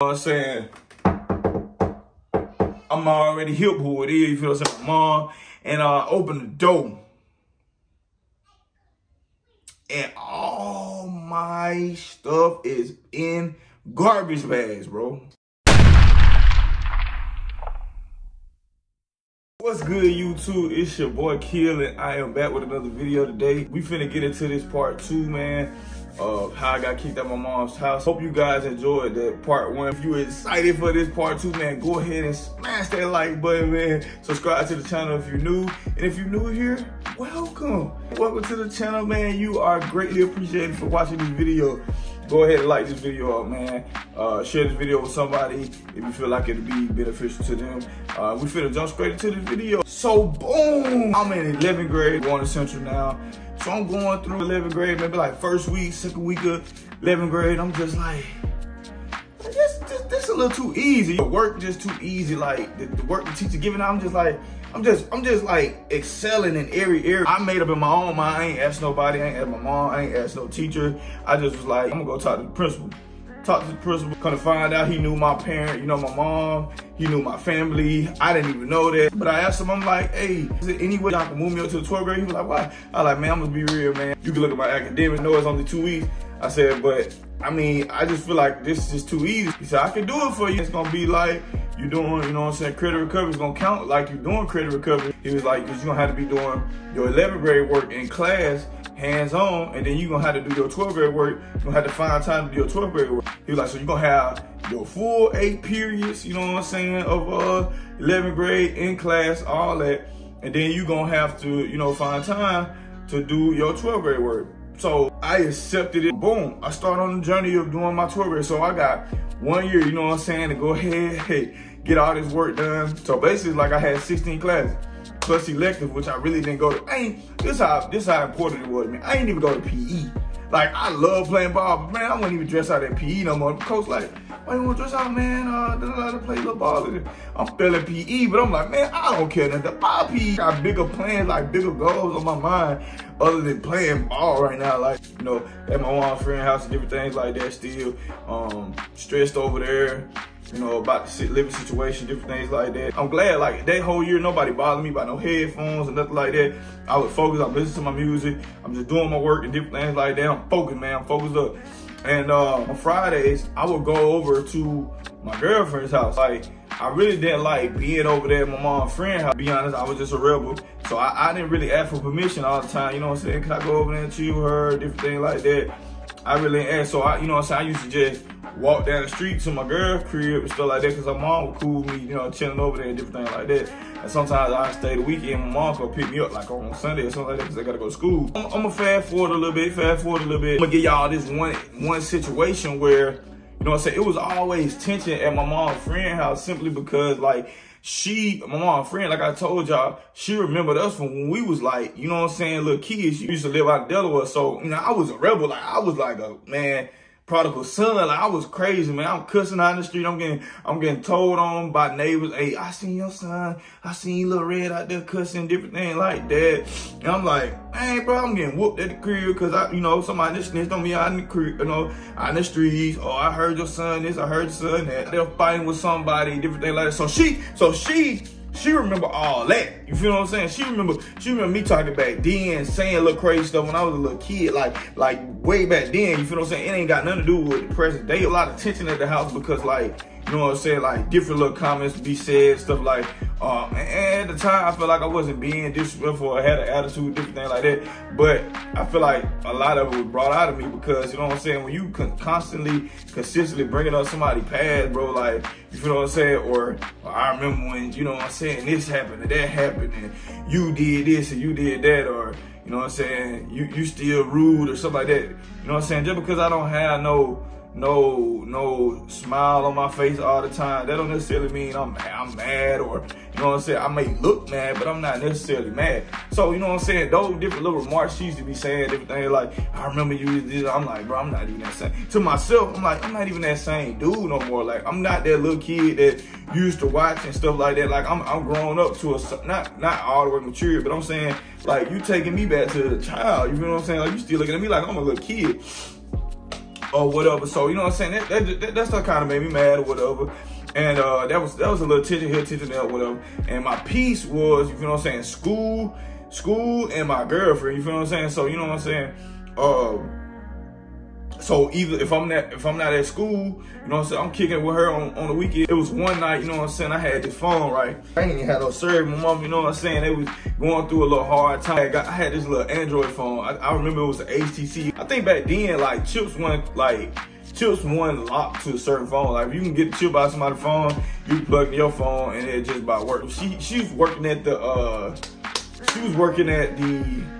what I'm saying? I'm already hip who it is, you feel what I'm saying? Mom, and uh, open the door. And all my stuff is in garbage bags, bro. What's good, YouTube? It's your boy KiL, and I am back with another video today. We finna get into this part two, man, of how I got kicked out my mom's house. Hope you guys enjoyed that part one. If you excited for this part two, man, go ahead and smash that like button, man. Subscribe to the channel if you're new. And if you're new here, welcome. Welcome to the channel, man. You are greatly appreciated for watching this video go ahead and like this video up, man. Uh, share this video with somebody if you feel like it'll be beneficial to them. Uh, we finna jump straight into this video. So boom, I'm in 11th grade, going to Central now. So I'm going through 11th grade, maybe like first week, second week of 11th grade. I'm just like, this, this, this a little too easy. The work just too easy. Like the, the work the teacher giving out, I'm just like, I'm just, I'm just like excelling in every area. I made up in my own mind. I ain't asked nobody. I ain't asked my mom. I ain't asked no teacher. I just was like, I'm gonna go talk to the principal. Talk to the principal. Kind of find out he knew my parent. You know, my mom. He knew my family. I didn't even know that. But I asked him. I'm like, hey, is there any way y'all can move me up to the 12th grade? He was like, why? I was like, man, I'm gonna be real, man. You can look at my academics. Know it's only two weeks. I said, but I mean, I just feel like this is just too easy. He said, I can do it for you. It's gonna be like you're doing, you know what I'm saying, credit recovery is gonna count like you're doing credit recovery. He was like, cause you're gonna have to be doing your 11th grade work in class, hands on, and then you're gonna have to do your 12th grade work. You're gonna have to find time to do your 12th grade work. He was like, so you're gonna have your full eight periods, you know what I'm saying, of uh 11th grade in class, all that. And then you're gonna have to, you know, find time to do your 12th grade work. So I accepted it. Boom. I started on the journey of doing my 12th grade. So I got one year, you know what I'm saying, to go ahead, hey, get all this work done. So basically, like I had 16 classes plus elective, which I really didn't go to. I ain't, this how this how important it was me. I ain't even go to PE. Like I love playing ball, but man, I wouldn't even dress out at PE no more. Coach like, why you want to dress out, man? Uh, da, to play little ball. I'm feeling PE, but I'm like, man, I don't care nothing about PE. Got bigger plans, like bigger goals on my mind, other than playing ball right now. Like, you know, at my mom's friend house and different things like that. Still, um, stressed over there you know, about the living situation, different things like that. I'm glad, like, that whole year, nobody bothered me about no headphones or nothing like that. I was focused, I'm listening to my music, I'm just doing my work and different things like that. I'm focused, man, I'm focused up. And uh, on Fridays, I would go over to my girlfriend's house. Like, I really didn't like being over there at my mom's friend's house. Be honest, I was just a rebel. So I, I didn't really ask for permission all the time. You know what I'm saying? Can I go over there and chill her? Different things like that. I really didn't ask. So I, you know what I'm saying? I used to just walk down the street to my girl's crib and stuff like that because my mom would cool me, you know, chilling over there and different things like that. And sometimes I stay the weekend, my mom come pick me up like on Sunday or something like that because I gotta go to school. I'm, I'm, gonna fast forward a little bit, fast forward a little bit. I'm gonna give y'all this one one situation where, you know what I'm saying, it was always tension at my mom's friend house simply because like she, my mom friend, like I told y'all, she remembered us from when we was like, you know what I'm saying, little kids. She used to live out in Delaware. So, you know, I was a rebel. Like, I was like a, man, prodigal son. Like I was crazy, man. I'm cussing out in the street. I'm getting, I'm getting told on by neighbors. Hey, I seen your son. I seen little red out there cussing different things like that. And I'm like, hey, bro, I'm getting whooped at the crib because I, you know, somebody just snitched on me out in the crib, you know, out in the streets. Oh, I heard your son this. I heard your son that. They're fighting with somebody, different things like that. So she, so she she remember all that. You feel what I'm saying? She remember she remember me talking back then, saying little crazy stuff when I was a little kid, like like way back then. You feel what I'm saying? It ain't got nothing to do with the present day. A lot of tension at the house because like you know what I'm saying? Like different little comments be said, stuff like, um, and at the time I felt like I wasn't being disrespectful I had an attitude, different thing like that. But I feel like a lot of it was brought out of me because, you know what I'm saying? When you constantly, consistently bringing up somebody past, bro, like, you feel what I'm saying? Or, or I remember when, you know what I'm saying, this happened and that happened and you did this and you did that or, you know what I'm saying, you, you still rude or something like that. You know what I'm saying? Just because I don't have no, no no smile on my face all the time. That don't necessarily mean I'm I'm mad or you know what I'm saying. I may look mad, but I'm not necessarily mad. So you know what I'm saying. Those different little remarks she used to be saying different things like I remember you did I'm like bro, I'm not even that same. To myself, I'm like I'm not even that same dude no more. Like I'm not that little kid that used to watch and stuff like that. Like I'm I'm grown up to a not not all the way mature, but I'm saying like you taking me back to a child. You know what I'm saying? Like you still looking at me like I'm a little kid. Or whatever. So you know what I'm saying? That, that, that, that stuff kind of made me mad or whatever. And uh, that was that was a little tension here, tension there, whatever. And my piece was, you know what I'm saying, school, school, and my girlfriend. You feel what I'm saying? So you know what I'm saying. Uh, so either if I'm not if I'm not at school, you know what I'm saying, I'm kicking with her on, on the weekend. It was one night, you know what I'm saying, I had this phone, right? I ain't even had no service. My mom, you know what I'm saying, they was going through a little hard time. I, got, I had this little Android phone. I, I remember it was the HTC. I think back then, like, chips went, like, chips one locked to a certain phone. Like if you can get the chip out somebody's phone, you plug in your phone and it just about work. She she was working at the uh she was working at the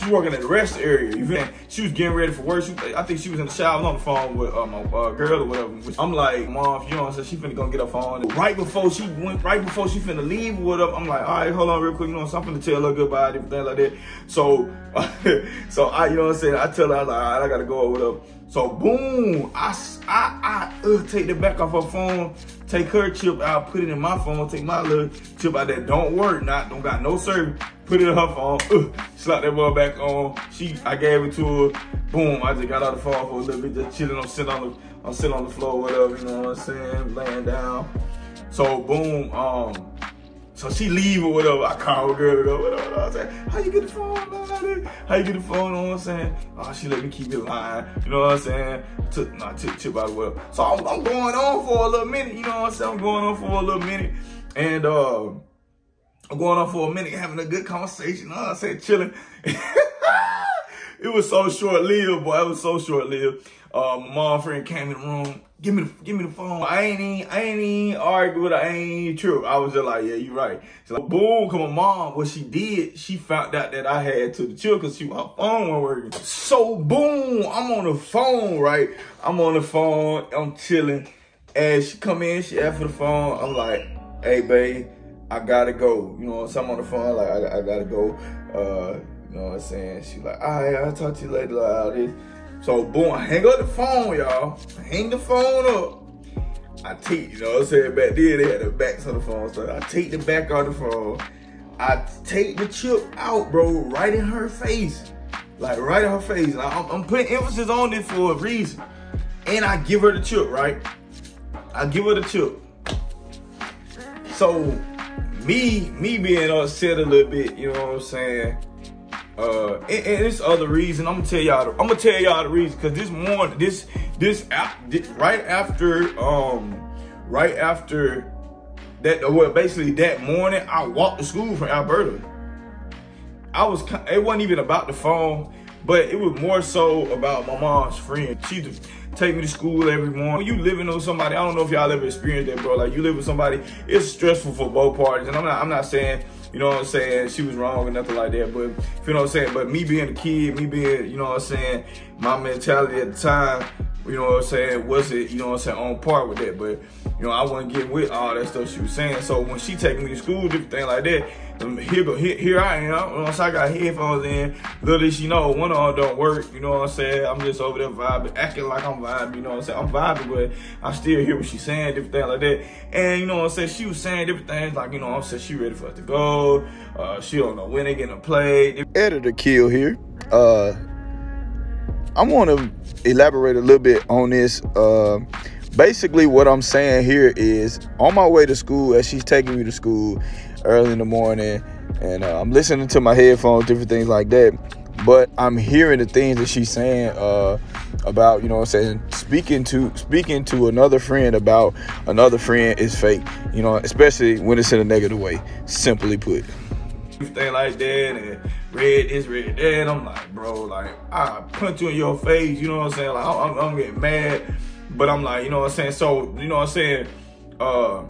she working at the rest area. You? She was getting ready for work. She, I think she was in the shower on the phone with uh, my uh, girl or whatever. I'm like, mom, you know what I'm saying? She finna go get her phone. Right before she went, right before she finna leave or whatever, I'm like, all right, hold on real quick. You know, so I'm finna tell her goodbye, everything like that. So, so I, you know what I'm saying? I tell her, I like, all right, I gotta go or whatever. So boom, I, I, I uh, take the back off her phone, take her chip out, put it in my phone, take my little chip out that don't work, not don't got no service, put it in her phone, uh, slap that one back on. She, I gave it to her. Boom, I just got out the phone for a little bit, just chilling. I'm sitting on the, I'm sitting on the floor, whatever, you know what I'm saying, laying down. So boom, um, so she leave or whatever. I call her girl, go, whatever. I say, how you get the phone? How you get the phone? You know what I'm saying? Oh, she let me keep it lying. You know what I'm saying? Took my tip chip out of well. So I'm, I'm, going on for a little minute. You know what I'm saying? I'm going on for a little minute. And uh, I'm going on for a minute, having a good conversation. What I'm saying? Chilling. it was so short-lived, boy. It was so short-lived. Uh, my mom friend came in the room give me the give me the phone. I ain't even I ain't even argue with her. I ain't even true. I was just like, yeah, you right. So like, boom, come on, mom. What she did, she found out that I had to the chill because she my phone wasn't working. So boom, I'm on the phone, right? I'm on the phone. I'm chilling. And she come in, she asked for the phone. I'm like, hey, babe, I gotta go. You know, so I'm on the phone, like, I, I gotta go. Uh, you know what I'm saying? She like, all right, I'll talk to you later. Like, this. So boom, I hang up the phone, y'all. Hang the phone up. I take, you know what I'm saying? Back then they had the backs on the phone. So I take the back on the phone. I take the chip out, bro, right in her face. Like right in her face. I'm, I'm putting emphasis on this for a reason. And I give her the chip, right? I give her the chip. So me, me being upset a little bit, you know what I'm saying? Uh, and, and this other reason, I'm gonna tell y'all. I'm gonna tell y'all the reason because this morning, this this, this right after um right after that, well, basically that morning, I walked to school from Alberta. I was it wasn't even about the phone, but it was more so about my mom's friend. She take me to school every morning. When you living with somebody, I don't know if y'all ever experienced that, bro. Like you live with somebody, it's stressful for both parties. And I'm not I'm not saying you know what I'm saying? She was wrong or nothing like that. But you know what I'm saying? But me being a kid, me being, you know what I'm saying, my mentality at the time, you know what I'm saying, wasn't, you know what I'm saying, on par with that. But, you know, I wasn't getting with all that stuff she was saying. So when she taking me to school, different thing like that, here go here, here I am. You know, I got headphones in. Little did she know one of them don't work. You know what I'm saying? I'm just over there vibing, acting like I'm vibing. You know what I'm saying? I'm vibing, but I still hear what she's saying, different things like that. And you know what I'm saying? She was saying different things like you know I'm saying she ready for us to go. Uh, she don't know when they gonna play. Editor KiL here. Uh, I want to elaborate a little bit on this. Uh, basically, what I'm saying here is on my way to school, as she's taking me to school early in the morning, and uh, I'm listening to my headphones, different things like that. But I'm hearing the things that she's saying uh, about, you know, I'm saying speaking to speaking to another friend about another friend is fake. You know, especially when it's in a negative way. Simply put thing like that and red this, red that. I'm like, bro, like I punch you in your face, you know what I'm saying? Like I'm, I'm getting mad, but I'm like, you know what I'm saying? So, you know what I'm saying? Uh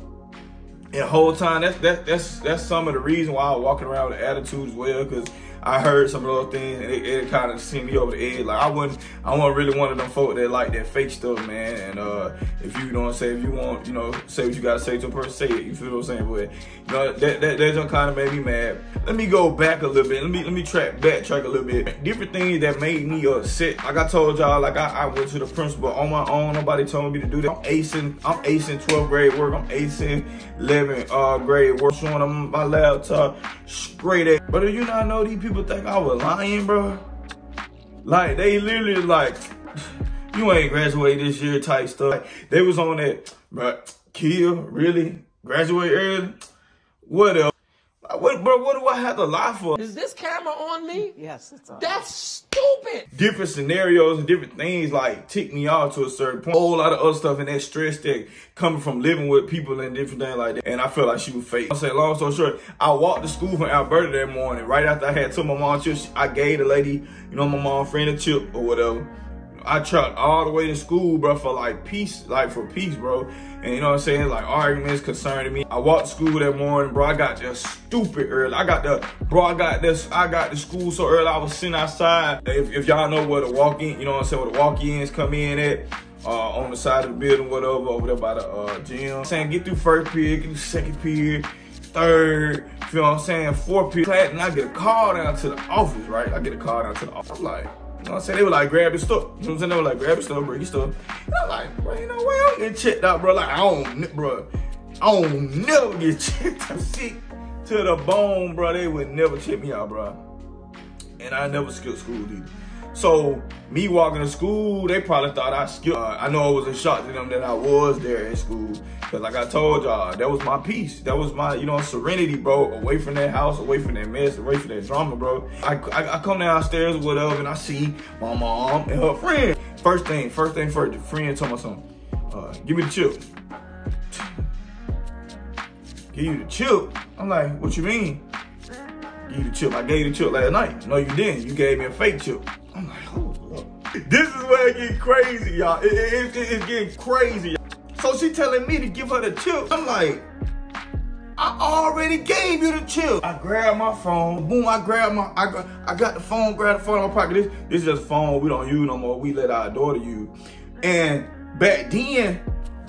and the whole time that's that, that's that's some of the reason why I'm walking around with an attitude as well, because I heard some of those things and it, it kind of sent me over the edge. Like I wouldn't, I wasn't really one of them folk that like that fake stuff, man. And uh, if you, don't say, if you want, you know, say what you gotta say to a person, say it. You feel what I'm saying? But you know, that that, that just kind of made me mad. Let me go back a little bit. Let me let me track backtrack a little bit. Different things that made me upset. Like I told y'all, like I, I went to the principal on my own. Nobody told me to do that. I'm acing, I'm acing 12th grade work. I'm acing 11th uh, grade work. Showing them my laptop straight at. But do you not know these people? People think I was lying, bro. Like, they literally like, you ain't graduate this year type stuff. Like, they was on that, but Kia, really? Graduate early? What else? What, bro, what do I have to lie for? Is this camera on me? Yes, it's on. That's stupid. Different scenarios and different things like tick me off to a certain point. A whole lot of other stuff and that stress that coming from living with people and different things like that. And I felt like she was fake. I say, long story short, I walked to school from Alberta that morning. Right after I had took my mom chip, I gave the lady, you know, my mom friend a chip or whatever. I trucked all the way to school, bro, for like peace, like for peace, bro. And you know what I'm saying? Like arguments concerning me. I walked to school that morning, bro. I got there stupid early. I got the, bro, I got this, I got to school so early. I was sitting outside. If, if y'all know where the walk-in, you know what I'm saying, where the walk-ins come in at, uh, on the side of the building, whatever, over there by the uh, gym. I'm saying get through first period, get through second period, third, you know what I'm saying, fourth period, and I get a call down to the office, right? I get a call down to the office. I'm like, you know what I'm saying? They were like, grab your stuff. You know what I'm saying? They were like, grab your stuff, bring your stuff. And I'm like, bro, you know what? I'm getting checked out, bro. Like, I don't, bro. I don't never get checked out. To the bone, bro. They would never check me out, bro. And I never skipped school either. So me walking to school, they probably thought I skipped. Uh, I know it was a shock to them that I was there in school. Cause like I told y'all, that was my peace. That was my, you know, serenity, bro. Away from that house, away from that mess, away from that drama, bro. I, I, I come downstairs whatever and I see my mom and her friend. First thing, first thing first, the friend told me something. Uh, give me the chip. give you the chip? I'm like, what you mean? Give you the chip. I gave you the chip last night. No, you didn't. You gave me a fake chip. I'm like, up. This is where it get crazy, y'all. It, it, it, it's getting crazy. Telling me to give her the chip. I'm like, I already gave you the chip. I grab my phone. Boom, I grab my, I got, I got the phone, grab the phone in my pocket. This, this is just a phone we don't use no more. We let our daughter use. And back then,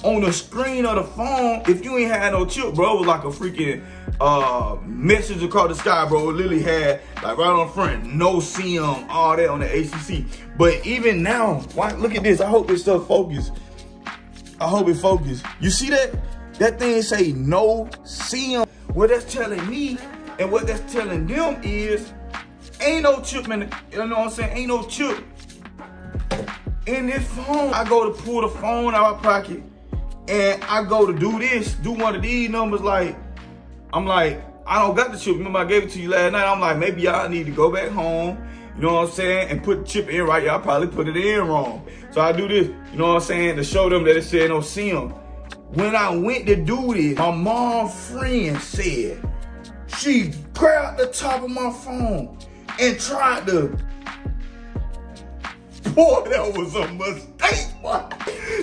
on the screen of the phone, if you ain't had no chip, bro, it was like a freaking uh, message across the sky, bro. It literally had, like right on front, no SIM, all that on the HTC. But even now, why, look at this. I hope this stuff focus. I hope it focus. You see that? That thing say no SIM. What that's telling me and what that's telling them is ain't no chip in the, you know what I'm saying? Ain't no chip in this phone. I go to pull the phone out of my pocket and I go to do this, do one of these numbers like, I'm like, I don't got the chip. Remember I gave it to you last night. I'm like, maybe y'all need to go back home, you know what I'm saying, and put the chip in right. Y'all probably put it in wrong. So I do this, you know what I'm saying, to show them that it said no SIM. When I went to do this, my mom friend said she grabbed the top of my phone and tried to. Boy, that was a mistake, boy.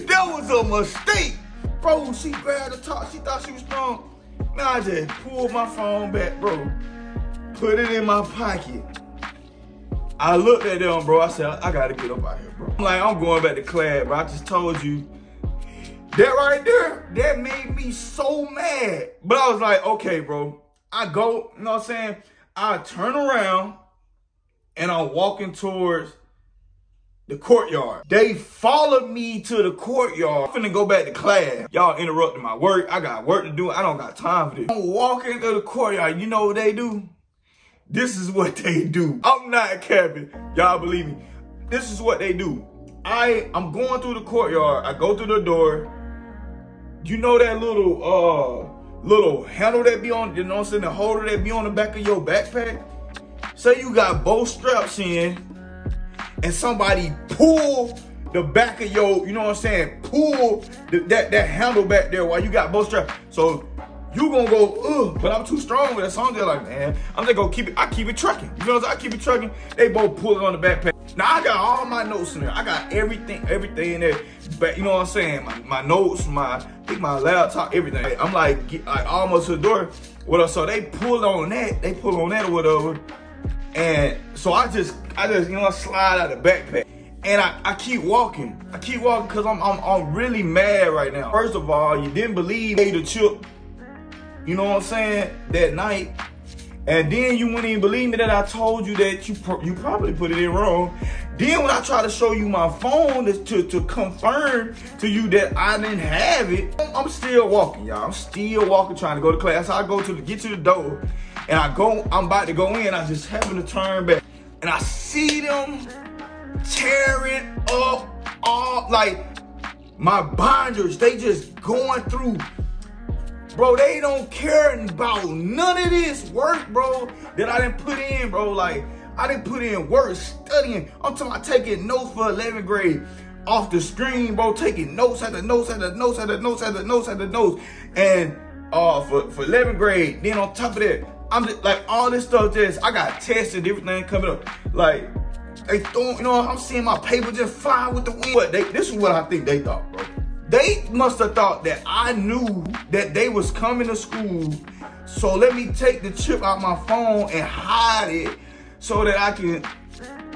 That was a mistake. Bro, she grabbed the top. She thought she was strong. Now I just pulled my phone back, bro. Put it in my pocket. I looked at them, bro. I said, I gotta get up out here, bro. I'm like, I'm going back to class, bro. I just told you. That right there, that made me so mad. But I was like, okay, bro. I go, you know what I'm saying? I turn around and I'm walking towards the courtyard. They followed me to the courtyard. I'm finna go back to class. Y'all interrupting my work. I got work to do. I don't got time for this. I'm walking to the courtyard. You know what they do? This is what they do. I'm not capping. Y'all believe me. This is what they do. I, I'm going through the courtyard. I go through the door. You know that little, uh, little handle that be on, you know what I'm saying, the holder that be on the back of your backpack? Say you got both straps in and somebody pull the back of your, you know what I'm saying, pull the, that, that handle back there while you got both straps. So you gonna go, ugh, but I'm too strong with it. So I'm just like, man, I'm just gonna keep it, I keep it trucking. You know what I'm saying? I keep it trucking. They both pull it on the backpack. Now I got all my notes in there. I got everything, everything in there. But you know what I'm saying? My, my notes, my, I think my laptop, everything. I'm like, get, like almost to the door. What So they pull on that, they pull on that or whatever. And so I just, I just, you know, I slide out the backpack. And I, I keep walking. I keep walking because I'm, I'm, I'm really mad right now. First of all, you didn't believe me to chip, you know what I'm saying, that night. And then you wouldn't even believe me that I told you that you you probably put it in wrong. Then when I try to show you my phone to, to, to confirm to you that I didn't have it, I'm still walking, y'all. I'm still walking, trying to go to class. I go to the, get to the door, and I go, I'm about to go in. I just happen to turn back, and I see them tearing up all like my binders, they just going through. Bro, they don't care about none of this work, bro, that I didn't put in, bro. Like, I didn't put in work studying. I'm talking about taking notes for 11th grade off the screen, bro, taking notes at the notes at the notes at the notes at the notes at the notes. And uh for, for 11th grade, then on top of that, I'm just like all this stuff just I got tests and everything coming up. Like they throwing, you know, I'm seeing my paper just fly with the wind. But they this is what I think they thought, bro. They must have thought that I knew that they was coming to school. So let me take the chip out my phone and hide it so that I can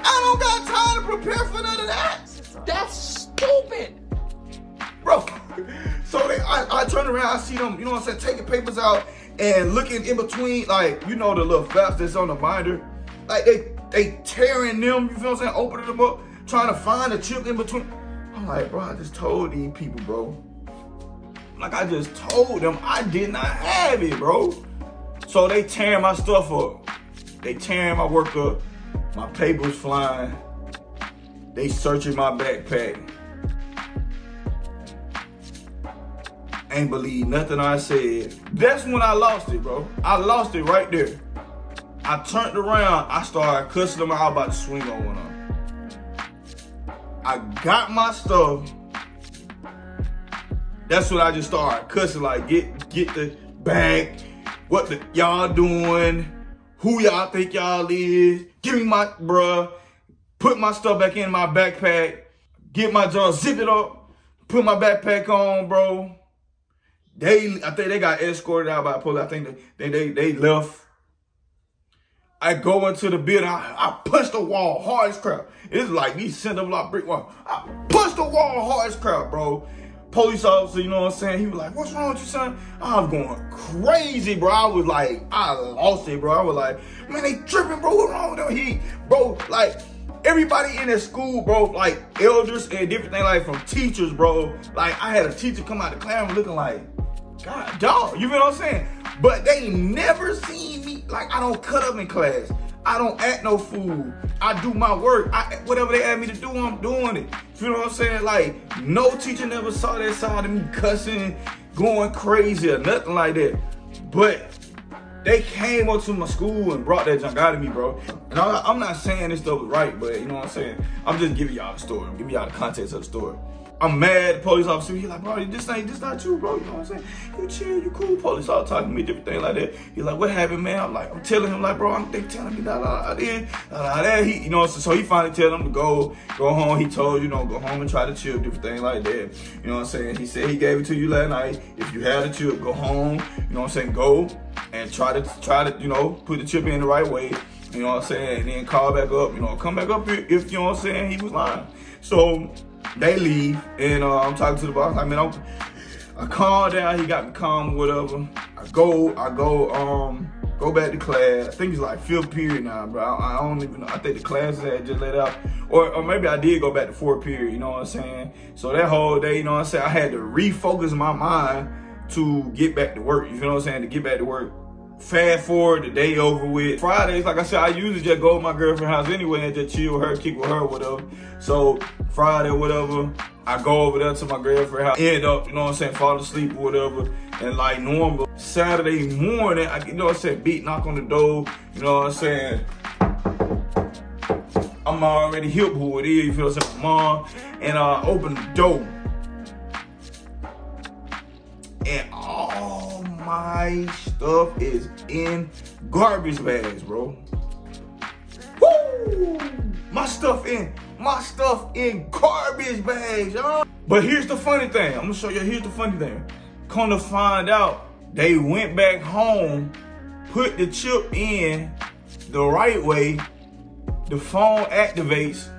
I don't got time to prepare for none of that. That's stupid. bro. So they, I, I turn around, I see them, you know what I'm saying, taking papers out and looking in between, like, you know, the little flaps that's on the binder. Like, they they tearing them, you feel what I'm saying, opening them up, trying to find a chip in between. I'm like, bro, I just told these people, bro. Like, I just told them I did not have it, bro. So they tearing my stuff up. They tearing my work up. My papers flying. They searching my backpack. ain't believe nothing I said. That's when I lost it, bro. I lost it right there. I turned around, I started cussing them out about to swing on one of them. I got my stuff. That's what I just started cussing like get get the bag. What the y'all doing? Who y'all think y'all is? Give me my bruh. Put my stuff back in my backpack. Get my jaw, zip it up. Put my backpack on, bro. They, I think they got escorted out by police. I think they, they, they left. I go into the building. I, I push the wall hard as crap. It's like these cinder block brick wall. I push the wall hard as crap, bro. Police officer, you know what I'm saying? He was like, what's wrong with you, son? I was going crazy, bro. I was like, I lost it, bro. I was like, man, they tripping, bro. What's wrong with them? He, bro, like, everybody in that school, bro, like elders and different things, like from teachers, bro. Like, I had a teacher come out of the classroom looking like, God, dog, you know what I'm saying? But they never seen me, like, I don't cut up in class. I don't act no fool. I do my work. I, whatever they ask me to do, I'm doing it. You know what I'm saying? Like, no teacher never saw that side of me cussing, going crazy or nothing like that. But they came up to my school and brought that junk out of me, bro. And I, am not saying this stuff was right, but you know what I'm saying? I'm just giving y'all the story. I'm giving y'all the context of the story. I'm mad. Police officer, he like, bro, this ain't this not you, bro. You know what I'm saying? You chill, you cool. Police all talking to me, different thing like that. He like, what happened, man? I'm like, I'm telling him like, bro, I'm they telling me that I did, that he, you know. So, so he finally tell him to go, go home. He told you know, go home and try to chill, different thing like that. You know what I'm saying? He said he gave it to you last night. If you had a chip, go home. You know what I'm saying? Go and try to try to you know put the chip in the right way. You know what I'm saying? And then call back up. You know, come back up if you know what I'm saying. He was lying. So they leave, and uh, I'm talking to the boss. I mean, I'm, I calm down. He got me calm, whatever. I go, I go, um, go back to class. I think it's like fifth period now, bro. I, I don't even know. I think the class had just let out, or, or maybe I did go back to fourth period. You know what I'm saying? So that whole day, you know what I'm saying? I had to refocus my mind to get back to work. You know what I'm saying? To get back to work Fast forward, the day over with. Fridays, like I said, I usually just go to my girlfriend's house anyway and just chill with her, kick with her, whatever. So Friday, whatever, I go over there to my girlfriend's house, end up, you know what I'm saying, fall asleep or whatever. And like normal, Saturday morning, I, you know what I'm saying, beat knock on the door, you know what I'm saying. I'm already hip who it is, you feel what I'm saying, mom, and I uh, open the door. And all my stuff is in garbage bags, bro. Woo! My stuff in, my stuff in garbage bags, y'all. But here's the funny thing. I'm gonna show you, here's the funny thing. Come to find out, they went back home, put the chip in the right way, the phone activates,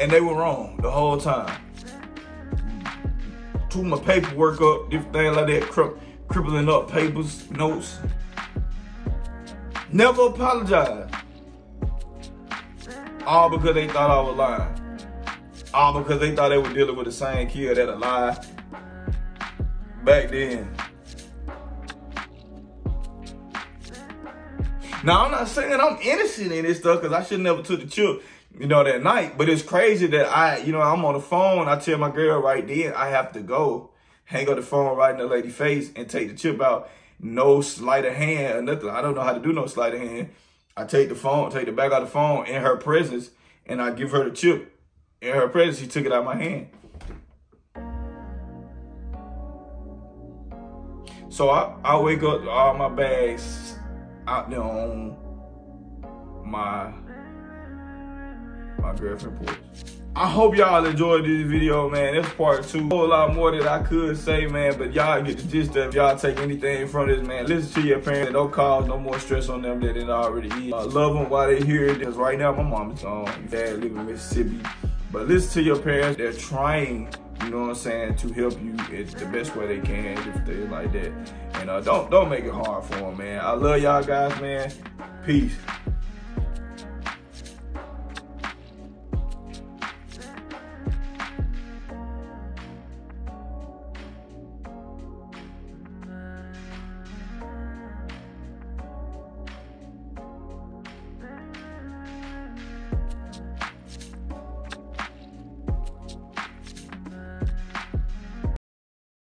and they were wrong the whole time to my paperwork up, different things like that, cri crippling up papers, notes. Never apologize. All because they thought I was lying. All because they thought they were dealing with the same kid that a lie back then. Now I'm not saying I'm innocent in this stuff because I should never took the chip. You know, that night. But it's crazy that I, you know, I'm on the phone. I tell my girl right then I have to go, hang up the phone right in the lady face and take the chip out. No sleight of hand or nothing. I don't know how to do no sleight of hand. I take the phone, take the back out of the phone in her presence, and I give her the chip. In her presence, she took it out of my hand. So I, I wake up all my bags out there on my my girlfriend. I hope y'all enjoyed this video, man. This part two. A whole lot more that I could say, man, but y'all get the gist of Y'all take anything from this, man. Listen to your parents. Don't cause no more stress on them than it already is. Uh, love them while they here. Because right now, my mom is on. Dad live in Mississippi. But listen to your parents. They're trying, you know what I'm saying, to help you it's the best way they can if they like that. And uh, don't don't make it hard for them, man. I love y'all guys, man. Peace.